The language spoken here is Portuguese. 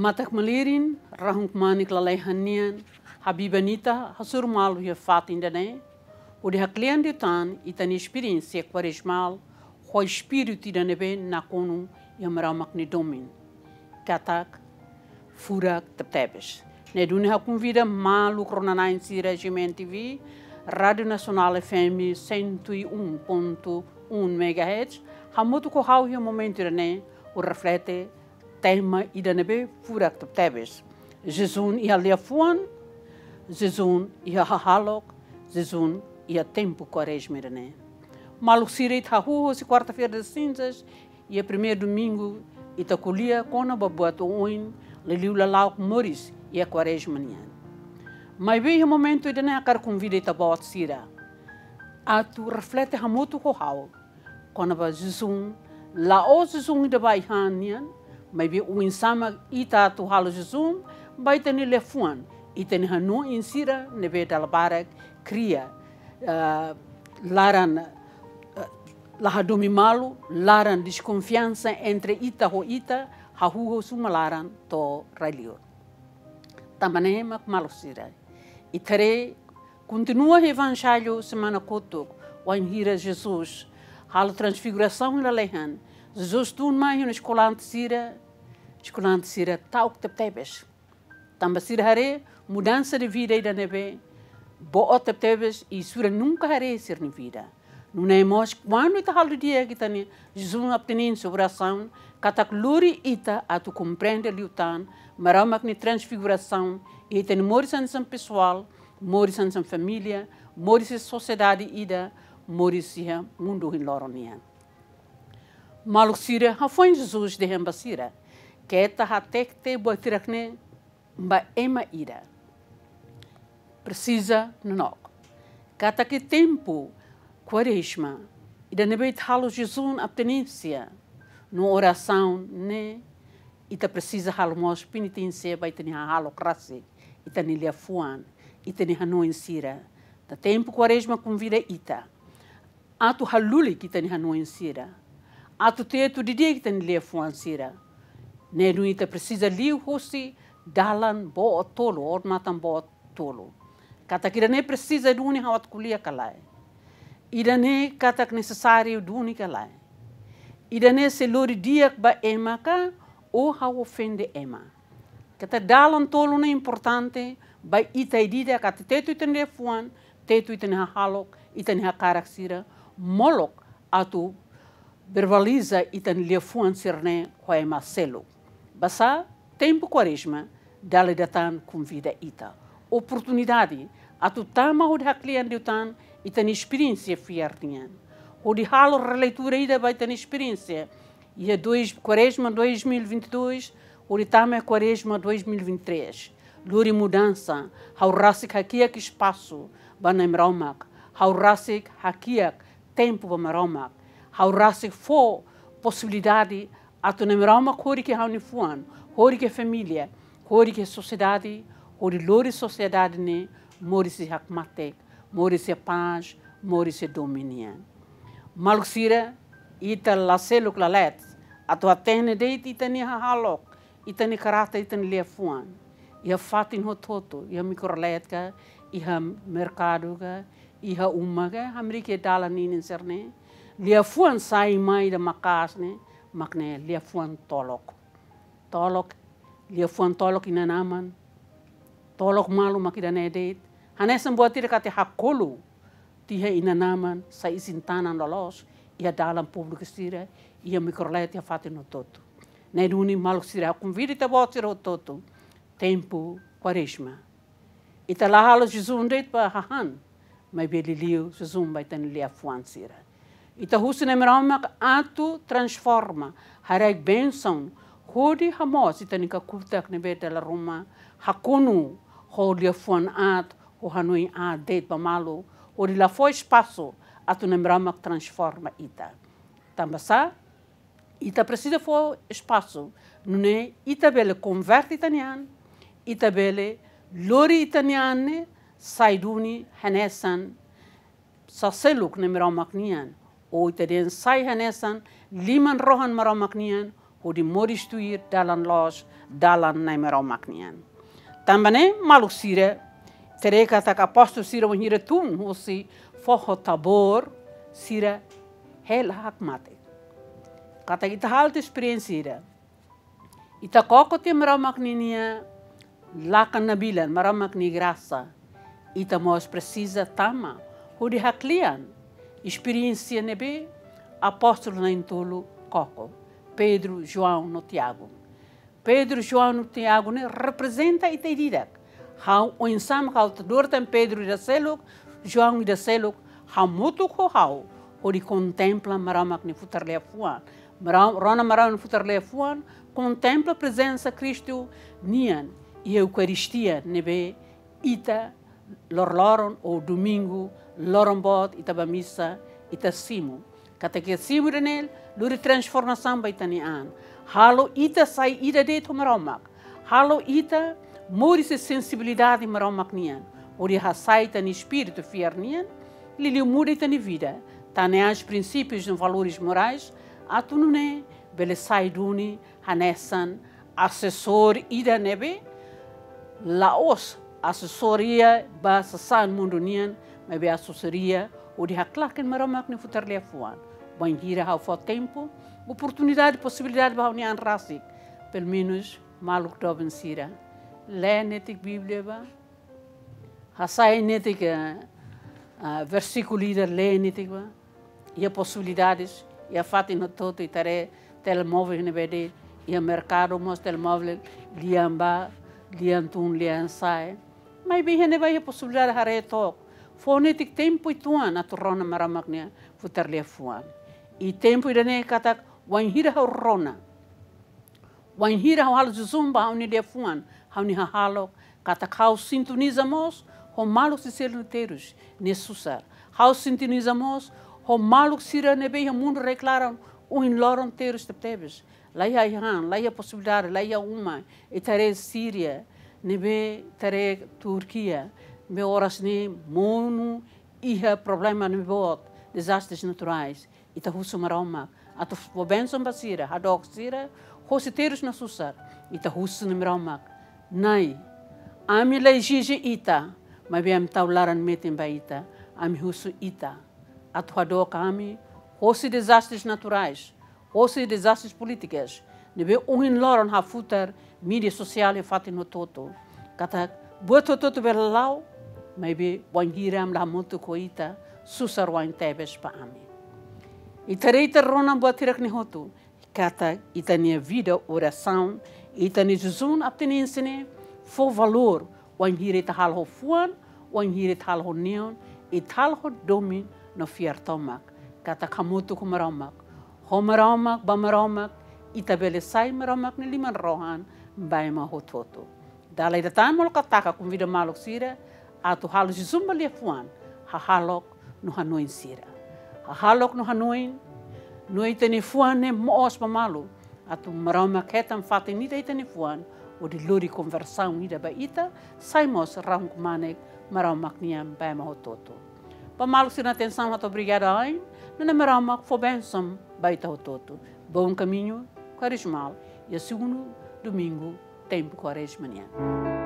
Matak malirin, rahung manik lalai hanian, habibanita, hasur malu ya fatin dane, o de haklian de tan, itani experiência quaresmal, o espírito da nebe na konu ya maramak ni domin. Katak, furak teptebes. Ne dune ha convida malu cronanain si regime TV, Rádio Nacional FM 101.1 MHz, ha muito ko ya momento ne, o reflete tema ida nebe furak tep tebes. Jezun ia leafuan, Jezun ia hahalok, Jezun ia tempo quaresma né. Maluco sireit hahu se quarta-feira das cinzas, ia primeiro domingo itacolia kona babuato oin, leliu lalau moris ia quaresma nian. Mas veio o momento ida né akar convida ita bot sira. Atu reflete hamutu ko hau, kona ba Jezun, la o Jezun ida bai hanian, mai be o insama ita tu halo jezum bai tani le fuan. I tani hanu insira ne be dal barak kria. Uh, laran uh, laha domi malu laran desconfiança entre ita ho ita ha hu suma laran to railio. Tamane mak malu sira i tere continua o evangelho semana kotuk wa hira Jesus halo transfiguração ila lehan Jesus tun mai hun escolant sira, escolant sira tauk tep tebes. Tamba sira hare, mudança de vida e da neve, bo tep tebes e sura nunca hare sir ni vida. Não é mos quando ita halu dia kita ni Jesus aptenin sobre ação, katak luri ita a tu compreende liutan, maramak ni transfiguração, e ni morisan san pessoal, morisan san família, morisan sociedade ida, morisan mundo hin loronian. Maluk sira ha foi Jesus de hemba sira. Keta ha tekte boitirakne mba ema ira. Precisa no Kata que tempo quaresma ida nebeit halo Jesus abstinência no oração ne ita precisa halo mos penitência vai ter halo krasi ita ni lia fuan ita ni hano sira. Da tempo quaresma convida ita. Atu haluli kita ni hano sira atu te tu di dia kita le fuan sira. Ne nui te precisa liu hosi dalan bo tolo, o matan bo tolo. Kata kira ne precisa duni hawat kulia kalai. Ida ne kata necessário duni kalai. Ida ne se lori dia ba ema ka o ha ofende ema. Kata dalan tolo ne importante ba ita idida kata tetu iten le fuan, tetu iten ha halok, iten ha karak sira, molok atu verbaliza itan lefuan sirne hoe Marcelo. Basa tempo quaresma dali datan convida ita. Oportunidade atu tama de haklian diutan itan experiência fiarnian. O de halo releitura ida vai tan experiência. E a dois, quaresma 2022, o de tama quaresma 2023. Luri mudança, hau rasik hakiak espaço, banem romak, hau rasik hakiak tempo bamaromak haurase fo possibilidade atu nemerama hori que hauni fuan, hori que família, hori que sociedade, hori lori sociedade ne, mori se hakmatek, mori se paz, mori se dominian. Maluksira, ita laselo klalet, atu atene deit ita ni hahalok, ita ni karata ita ni lia fuan. Ia fatin hototo, ia mikroletka, ia mercado ga, ia uma ga, hamri ke dala ninin serne, lia fuan sai mai da makas ne makne lia fuan tolok. Tolok lia fuan tolok ina naman tolok malu makida ne deit hanesan buat tira kate hakolu. Tiha ina naman sa isin tanan lolos. Ia dalam publik stira ia mikrolet ia fatin no toto ne duni stira convida te bot toto tempo quaresma ita lahalo Jesus deit pa hahan. Mai beli liu Jesus vai tan sira Ita husine meramak atu transforma. Harai benção. Hodi hamos ita nika kutak ne beta la roma. Hakunu ho fuan at ho hanui a det pamalu. Hodi la foi espaço atu ne meramak transforma ita. Tambasa ita precisa fo espaço. Nune ita bele converte itanian. Ita bele lori itaniane saiduni hanesan saseluk ne meramak nian o itadien sai hanesan liman rohan maramaknian o de moristuir dalam los dalam naimerau maknian. Também malu sira, tereka tak apóstolo sira wanhira tum, hosi foho tabor, sira hel hakmate. Kata kita hal te experiência Ita koko te marau makninia lakan nabilan, marau makni graça. Ita mos precisa tama, hudi haklian, experiência nebe, apóstolo na intolo koko. Pedro, João no Tiago. Pedro, João no Tiago né, representa a ideia. Hau o insam hau dor tem Pedro da seluk, João da hau mutu ko hau, ori contempla maramak ni futarle fuan. Rona maram ni futarle fuan, contempla a presença Cristo nian e a Eucaristia nebe ita lorloron o domingo lorombot ita ba missa ita simu. Kata que simu renel, luri transformação vai tani an. Halo ita sai ida de to maromak. Halo ita mori se sensibilidade maromak nian. Ori ha sai tani espírito fiar nian, lili muda tani vida. Tane as princípios e valores morais, atunune, bele sai duni, hanesan, assessor ida nebe, laos assessoria ba sasan mundo nian, mas assessoria o de haklaken maromak ne futar lefuan banhira há o tempo, oportunidade, possibilidade para a união racic, pelo menos maluk do vencira. Lê netik Bíblia ba, hasai netik uh, versículo líder lê netik ba, e a possibilidades, e a fato no todo, e tare telemóvel ne bede, e a mercado mos telemóvel liamba, liantun liansai, mas bem ne vai a possibilidade hare tok, fonetik tempo ituan a torrona maramaknya futar fuan. I tempo i rene kata wainhira hau rona. Wainhira hau halo zumba hau ni dia fuan, hau ni halo kata kau sintonizamos ho maluk si selu terus ne susar. Hau sintonizamos ho maluk sira ne bem mundo reclaram o in loron terus te tebes. Lai a han, lai a possibilidade, lai a uma, e tare Síria, ne be tare Turquia, me horas ne mono, iha problema ne bot, desastres naturais. Ita husu maroma. Atu fo benson basira hadok sira hositeiros na susar ita husu ni maroma. Nai ami le jiji ita ma biam taularan metem ba ita. Ami husu ita. Atu hadok ami hosi desastres naturais hosi desastres políticos nebe uhin loron ha futar mídia social e fati no toto. Kata buat toto maybe wangiram la mutu ko ita susar wan tebes pa ami E terei te rona boa tirak ni hotu. Kata i tania vida, oração, i tani juzun ap tani insene, fo valor, wan hiri te hal ho fuan, wan hiri te hal ho neon, i tal ho domi no fiar tomak. Kata kamutu ku maramak. Ho maramak, ba maramak, i ta bele sai maramak ni liman rohan, bai ma ho toto. Dalai da tan mol kataka kum vida malok sira, atu halo juzun ba fuan, ha halok no hanoin sira halok no hanuin, no i tani fuane mo os pamalu, atu marama ketan fati nida i fuan, o di lori conversão nida ba ita, saimos rang kumanek marama kniam ba ma hototo. Pamalu sina atenção, muito obrigada ai, nana marama fo benção ba ita hototo. Bom caminho, quaresmal, e a segundo domingo, tempo quaresmaniano.